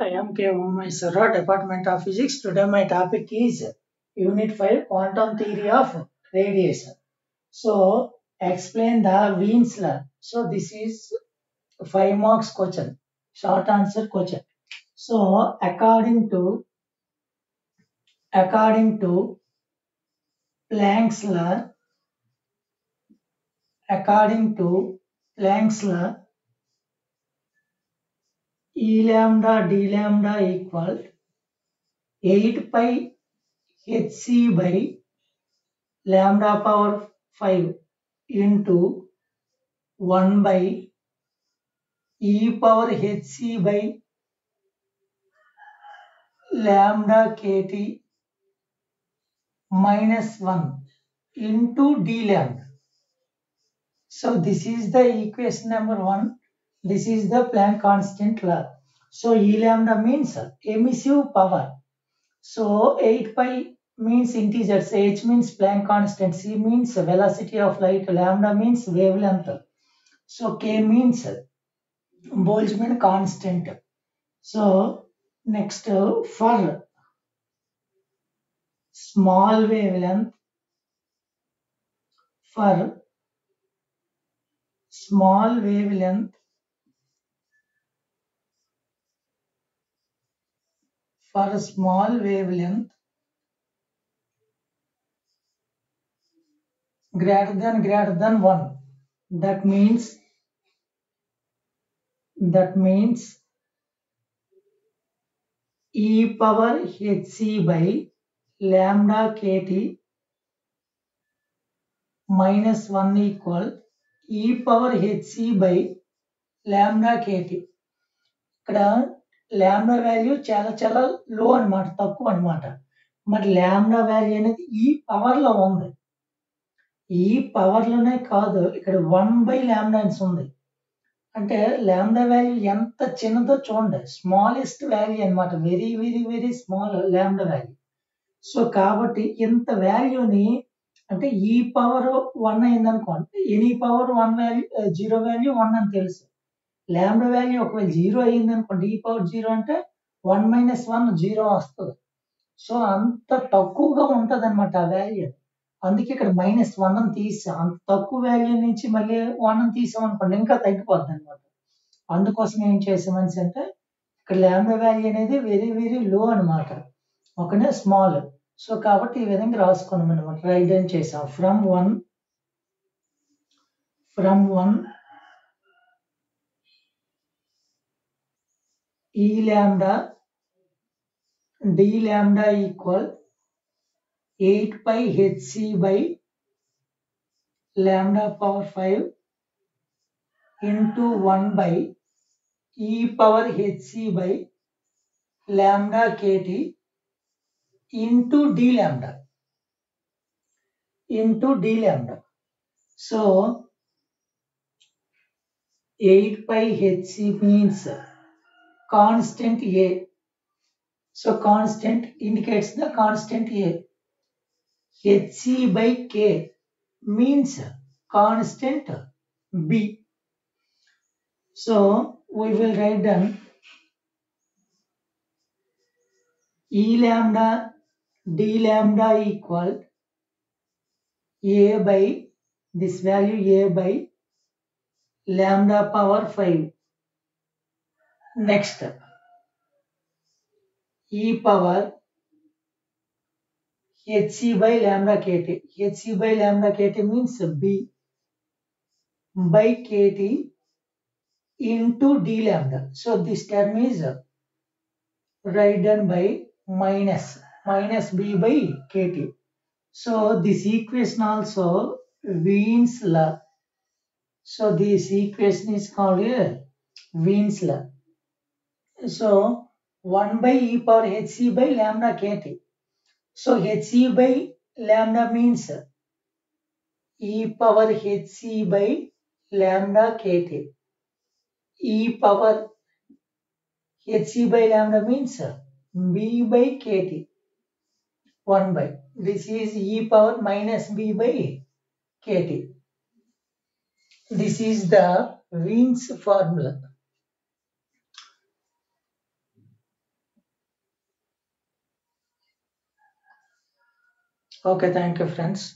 I am K. Umaiswara, Department of Physics. Today my topic is Unit 5 Quantum Theory of Radiation. So, explain the Wien's law. So, this is 5 marks question, short answer question. So, according to according to Planck's law, according to Planck's law, E lambda d lambda equal 8 pi hc by lambda power 5 into 1 by e power hc by lambda kt minus 1 into d lambda. So this is the equation number 1. This is the Planck constant law. So E lambda means emissive power. So 8 pi means integers, h means Planck constant, c means velocity of light, lambda means wavelength. So k means Boltzmann constant. So next for small wavelength for small wavelength for a small wavelength greater than greater than 1 that means that means e power hc by lambda kt minus 1 equal e power hc by lambda kt ఇక్కడ lambda value చాలా చాలా లో అన్నమాట తక్కువ అన్నమాట. మరి ల్యాండా value అనేది ఈ పవర్లో ఉంది. ఈ పవర్లోనే కాదు ఇక్కడ వన్ బై ల్యాండా ఉంది. అంటే ల్యాండా వాల్యూ ఎంత చిన్నదో చూడండి. స్మాలెస్ట్ వాల్యూ అన్నమాట very very very small lambda value. So కాబట్టి ఇంత వాల్యూని అంటే ఈ పవర్ వన్ అయిందనుకోండి any power one value zero value one అని తెలుసు. ల్యాండా వాల్యూ ఒకవేళ జీరో అయ్యింది అనుకోండి ఈ పవర్ జీరో అంటే వన్ మైనస్ వన్ జీరో వస్తుంది. సో అంత తక్కువగా ఉంటుంది అనమాట ఆ వాల్యూ. అందుకే ఇక్కడ మైనస్ వన్ అని తీసాం. అంత తక్కువ వాల్యూ నుంచి మళ్ళీ వన్ అని తీసాం అనుకోండి ఇంకా తగ్గిపోద్ది అనమాట అందుకోసం ఏం చేసామని అంటే ఇక్కడ ల్యాండా వాల్యూ అనేది వెరీ వెరీ లో అనమాట ఒకనే స్మాల్ సో కాబట్టి ఈ విధంగా రాసుకున్నాం అనమాట రైట్ అని చేసాం. From one from one E lambda d lambda equal 8 pi hc by lambda power 5 into 1 by e power hc by lambda kt into d lambda into d lambda. So 8 pi hc means constant A. So constant indicates the constant A. Hc by K means constant B. So we will write down E lambda d lambda equal A by this value A by lambda power 5 next step e power hc by lambda kt hc by lambda kt means b by kt into d lambda so this term is write down by minus minus b by kt so this equation also Wien's law so this equation is called uh, Wien's law so 1 by e power hc by lambda kt. So hc by lambda means e power hc by lambda kt. e power hc by lambda means b by kt. 1 by. This is e power minus b by kt. This is the Wien's formula. Okay, thank you, friends.